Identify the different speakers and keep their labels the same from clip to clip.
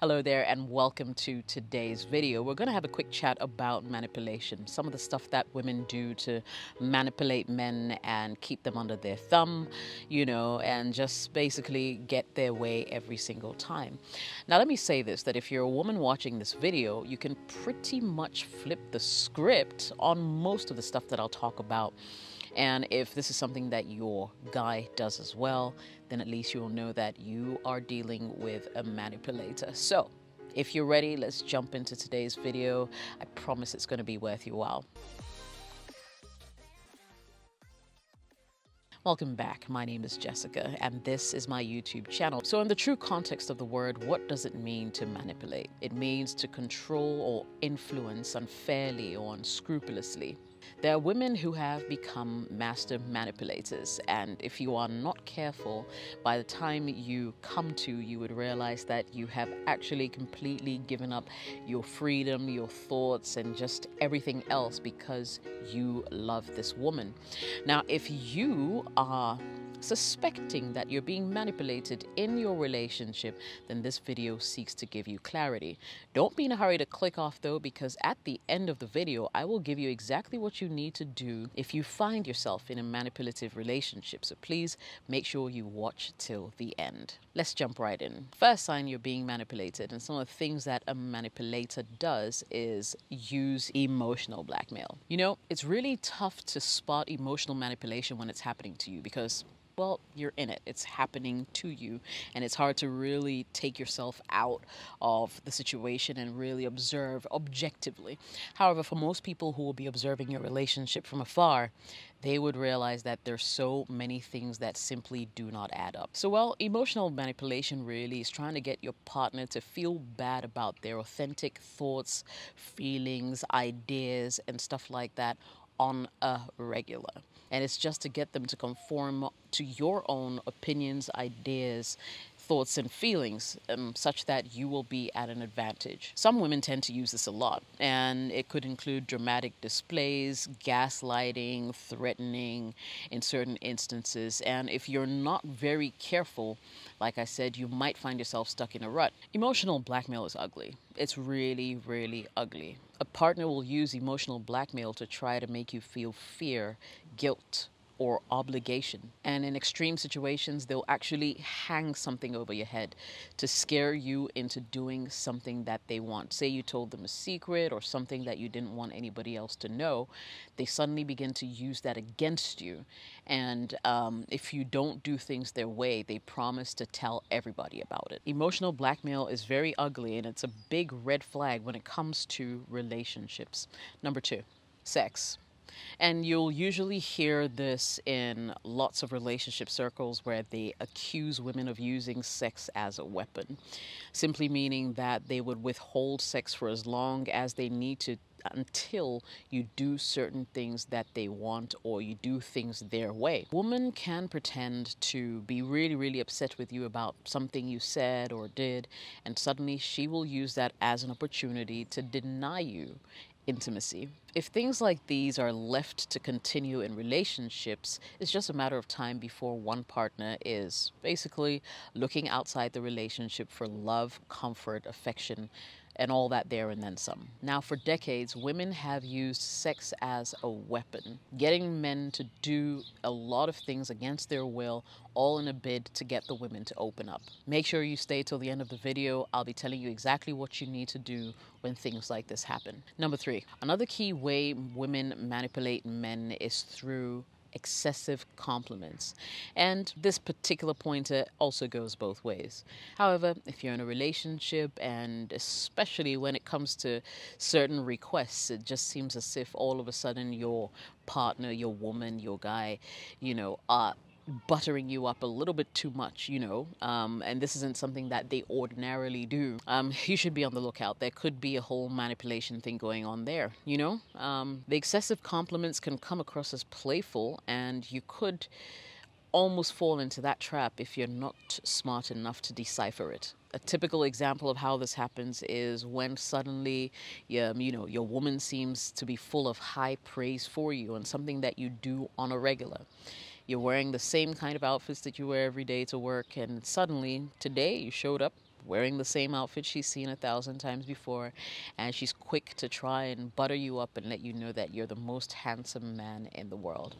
Speaker 1: Hello there and welcome to today's video. We're going to have a quick chat about manipulation, some of the stuff that women do to manipulate men and keep them under their thumb, you know, and just basically get their way every single time. Now let me say this, that if you're a woman watching this video, you can pretty much flip the script on most of the stuff that I'll talk about and if this is something that your guy does as well, then at least you'll know that you are dealing with a manipulator. So, if you're ready, let's jump into today's video. I promise it's going to be worth your while. Welcome back. My name is Jessica, and this is my YouTube channel. So, in the true context of the word, what does it mean to manipulate? It means to control or influence unfairly or unscrupulously. There are women who have become master manipulators, and if you are not careful, by the time you come to, you would realize that you have actually completely given up your freedom, your thoughts, and just everything else because you love this woman. Now, if you are suspecting that you're being manipulated in your relationship, then this video seeks to give you clarity. Don't be in a hurry to click off though, because at the end of the video, I will give you exactly what you need to do if you find yourself in a manipulative relationship. So please make sure you watch till the end. Let's jump right in. First sign you're being manipulated, and some of the things that a manipulator does is use emotional blackmail. You know, it's really tough to spot emotional manipulation when it's happening to you because well, you're in it. It's happening to you. And it's hard to really take yourself out of the situation and really observe objectively. However, for most people who will be observing your relationship from afar, they would realize that there's so many things that simply do not add up. So, well, emotional manipulation really is trying to get your partner to feel bad about their authentic thoughts, feelings, ideas, and stuff like that on a regular. And it's just to get them to conform to your own opinions, ideas, thoughts and feelings um, such that you will be at an advantage. Some women tend to use this a lot, and it could include dramatic displays, gaslighting, threatening in certain instances. And if you're not very careful, like I said, you might find yourself stuck in a rut. Emotional blackmail is ugly. It's really, really ugly. A partner will use emotional blackmail to try to make you feel fear, guilt, or obligation. And in extreme situations, they'll actually hang something over your head to scare you into doing something that they want. Say you told them a secret or something that you didn't want anybody else to know, they suddenly begin to use that against you. And um, if you don't do things their way, they promise to tell everybody about it. Emotional blackmail is very ugly and it's a big red flag when it comes to relationships. Number two, sex. And you'll usually hear this in lots of relationship circles where they accuse women of using sex as a weapon, simply meaning that they would withhold sex for as long as they need to until you do certain things that they want or you do things their way. Woman can pretend to be really, really upset with you about something you said or did, and suddenly she will use that as an opportunity to deny you intimacy. If things like these are left to continue in relationships, it's just a matter of time before one partner is basically looking outside the relationship for love, comfort, affection, and all that there and then some. Now, for decades, women have used sex as a weapon, getting men to do a lot of things against their will, all in a bid to get the women to open up. Make sure you stay till the end of the video. I'll be telling you exactly what you need to do when things like this happen. Number three, another key way women manipulate men is through excessive compliments. And this particular pointer also goes both ways. However, if you're in a relationship and especially when it comes to certain requests, it just seems as if all of a sudden your partner, your woman, your guy, you know, are buttering you up a little bit too much, you know, um, and this isn't something that they ordinarily do, um, you should be on the lookout. There could be a whole manipulation thing going on there, you know. Um, the excessive compliments can come across as playful, and you could almost fall into that trap if you're not smart enough to decipher it. A typical example of how this happens is when suddenly, you know, your woman seems to be full of high praise for you and something that you do on a regular you're wearing the same kind of outfits that you wear every day to work, and suddenly today you showed up wearing the same outfit she's seen a thousand times before, and she's quick to try and butter you up and let you know that you're the most handsome man in the world.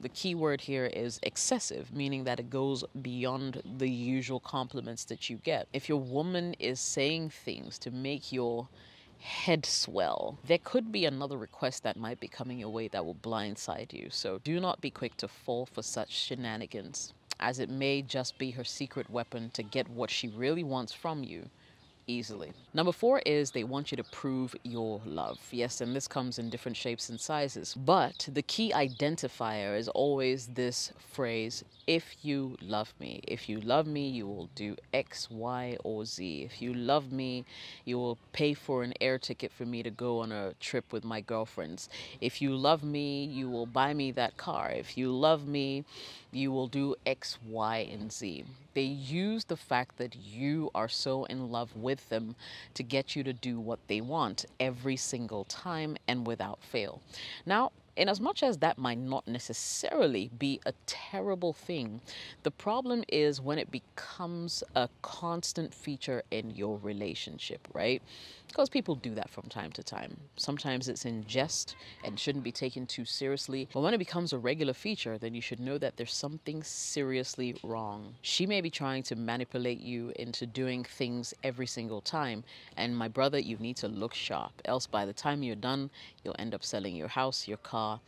Speaker 1: The key word here is excessive, meaning that it goes beyond the usual compliments that you get. If your woman is saying things to make your head swell, there could be another request that might be coming your way that will blindside you. So do not be quick to fall for such shenanigans, as it may just be her secret weapon to get what she really wants from you easily. Number four is they want you to prove your love. Yes, and this comes in different shapes and sizes. But the key identifier is always this phrase if you love me. If you love me, you will do X, Y, or Z. If you love me, you will pay for an air ticket for me to go on a trip with my girlfriends. If you love me, you will buy me that car. If you love me, you will do X, Y, and Z. They use the fact that you are so in love with them to get you to do what they want every single time and without fail. Now, in as much as that might not necessarily be a terrible thing, the problem is when it becomes a constant feature in your relationship, right? Because people do that from time to time. Sometimes it's in jest and shouldn't be taken too seriously. But when it becomes a regular feature, then you should know that there's something seriously wrong. She may be trying to manipulate you into doing things every single time. And my brother, you need to look sharp. Else, by the time you're done, you'll end up selling your house, your car,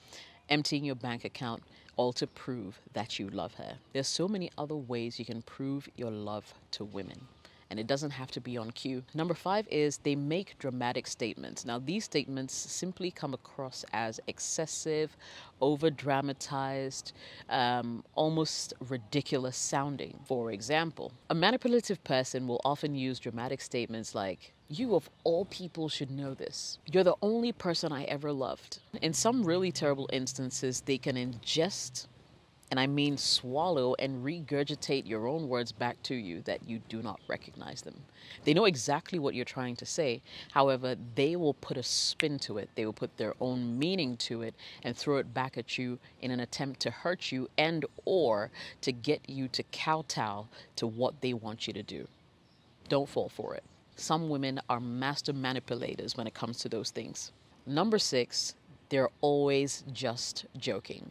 Speaker 1: emptying your bank account, all to prove that you love her. There's so many other ways you can prove your love to women and it doesn't have to be on cue. Number five is they make dramatic statements. Now, these statements simply come across as excessive, over dramatized, um, almost ridiculous sounding. For example, a manipulative person will often use dramatic statements like, you of all people should know this. You're the only person I ever loved. In some really terrible instances, they can ingest and I mean swallow and regurgitate your own words back to you that you do not recognize them. They know exactly what you're trying to say. However, they will put a spin to it. They will put their own meaning to it and throw it back at you in an attempt to hurt you and or to get you to kowtow to what they want you to do. Don't fall for it. Some women are master manipulators when it comes to those things. Number six, they're always just joking.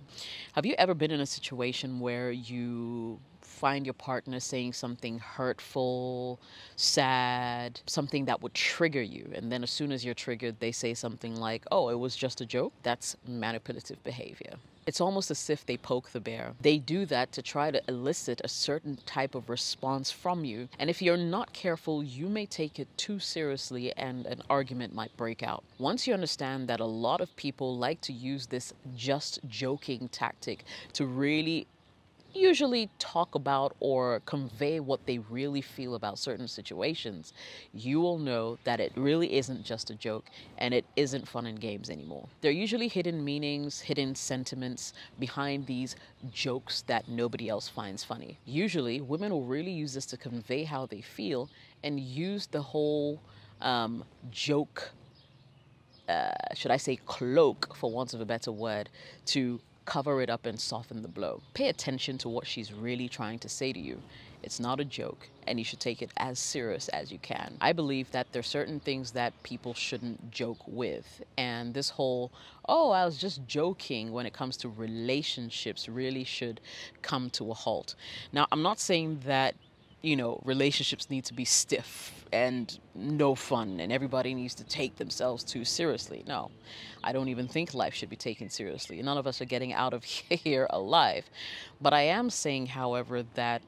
Speaker 1: Have you ever been in a situation where you find your partner saying something hurtful, sad, something that would trigger you. And then as soon as you're triggered, they say something like, oh, it was just a joke. That's manipulative behavior. It's almost as if they poke the bear. They do that to try to elicit a certain type of response from you. And if you're not careful, you may take it too seriously and an argument might break out. Once you understand that a lot of people like to use this just joking tactic to really usually talk about or convey what they really feel about certain situations, you will know that it really isn't just a joke and it isn't fun and games anymore. There are usually hidden meanings, hidden sentiments behind these jokes that nobody else finds funny. Usually, women will really use this to convey how they feel and use the whole um, joke. Uh, should I say cloak, for want of a better word, to cover it up and soften the blow. Pay attention to what she's really trying to say to you. It's not a joke, and you should take it as serious as you can. I believe that there are certain things that people shouldn't joke with, and this whole, oh, I was just joking when it comes to relationships really should come to a halt. Now, I'm not saying that you know, relationships need to be stiff and no fun and everybody needs to take themselves too seriously. No, I don't even think life should be taken seriously. None of us are getting out of here alive. But I am saying, however, that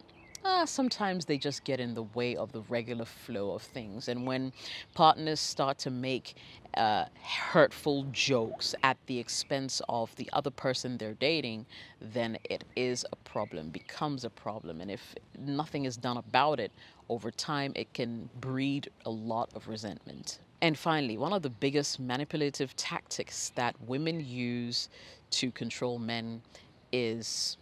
Speaker 1: uh, sometimes they just get in the way of the regular flow of things. And when partners start to make uh, hurtful jokes at the expense of the other person they're dating, then it is a problem, becomes a problem. And if nothing is done about it, over time it can breed a lot of resentment. And finally, one of the biggest manipulative tactics that women use to control men is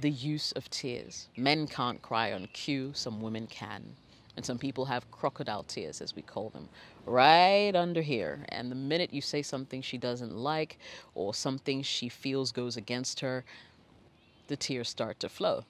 Speaker 1: the use of tears. Men can't cry on cue, some women can. And some people have crocodile tears, as we call them, right under here. And the minute you say something she doesn't like or something she feels goes against her, the tears start to flow.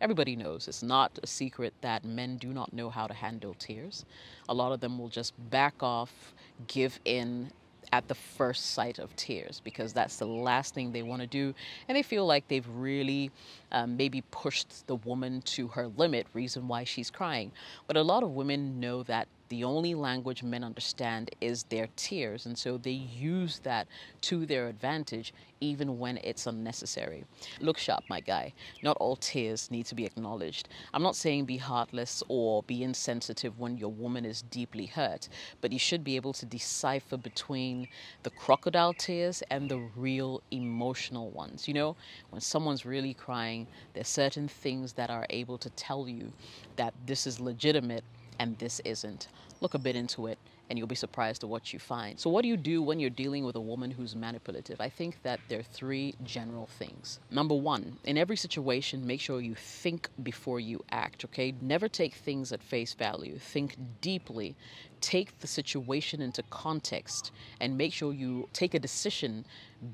Speaker 1: Everybody knows it's not a secret that men do not know how to handle tears. A lot of them will just back off, give in, at the first sight of tears because that's the last thing they want to do. And they feel like they've really um, maybe pushed the woman to her limit, reason why she's crying. But a lot of women know that the only language men understand is their tears, and so they use that to their advantage even when it's unnecessary. Look sharp, my guy. Not all tears need to be acknowledged. I'm not saying be heartless or be insensitive when your woman is deeply hurt, but you should be able to decipher between the crocodile tears and the real emotional ones. You know, when someone's really crying, there's certain things that are able to tell you that this is legitimate and this isn't. Look a bit into it and you'll be surprised at what you find. So what do you do when you're dealing with a woman who's manipulative? I think that there are three general things. Number one, in every situation, make sure you think before you act, okay? Never take things at face value. Think deeply. Take the situation into context and make sure you take a decision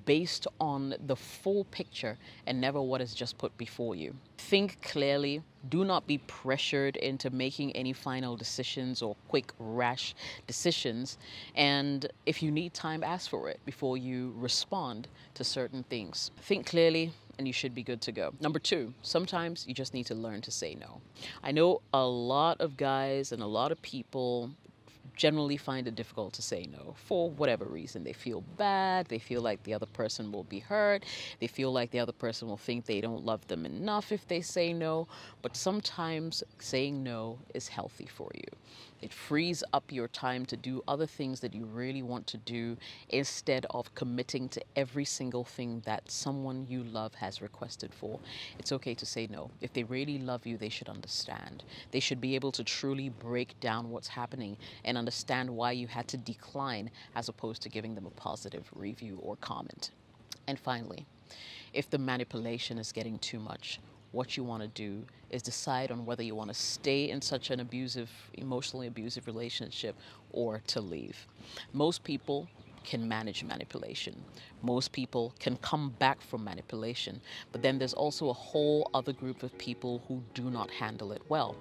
Speaker 1: based on the full picture and never what is just put before you. Think clearly. Do not be pressured into making any final decisions or quick, rash decisions. And if you need time, ask for it before you respond to certain things. Think clearly, and you should be good to go. Number two, sometimes you just need to learn to say no. I know a lot of guys and a lot of people generally find it difficult to say no for whatever reason. They feel bad, they feel like the other person will be hurt, they feel like the other person will think they don't love them enough if they say no. But sometimes saying no is healthy for you. It frees up your time to do other things that you really want to do instead of committing to every single thing that someone you love has requested for. It's okay to say no. If they really love you, they should understand. They should be able to truly break down what's happening and understand why you had to decline as opposed to giving them a positive review or comment. And finally, if the manipulation is getting too much, what you want to do is decide on whether you want to stay in such an abusive, emotionally abusive relationship or to leave. Most people can manage manipulation. Most people can come back from manipulation, but then there's also a whole other group of people who do not handle it well.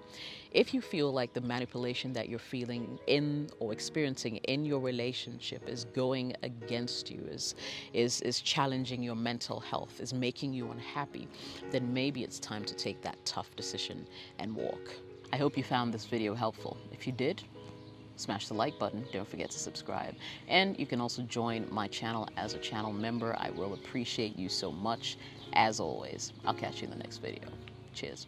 Speaker 1: If you feel like the manipulation that you're feeling in or experiencing in your relationship is going against you, is, is, is challenging your mental health, is making you unhappy, then maybe it's time to take that tough decision and walk. I hope you found this video helpful. If you did, smash the like button. Don't forget to subscribe. And you can also join my channel as a channel member. I will appreciate you so much. As always, I'll catch you in the next video. Cheers.